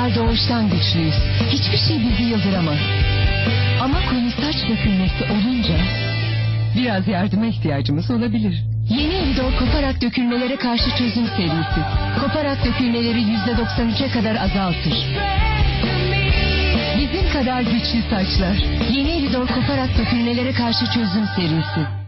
kadar doğuştan güçlüyüz. Hiçbir şey bizi yıldıramaz. Ama konu saç dökülmesi olunca biraz yardıma ihtiyacımız olabilir. Yeni Elidor koparak dökülmelere karşı çözüm serisi. Koparak dökülmeleri %93'e kadar azaltır. Bizim kadar güçlü saçlar. Yeni Elidor koparak dökülmelere karşı çözüm serisi.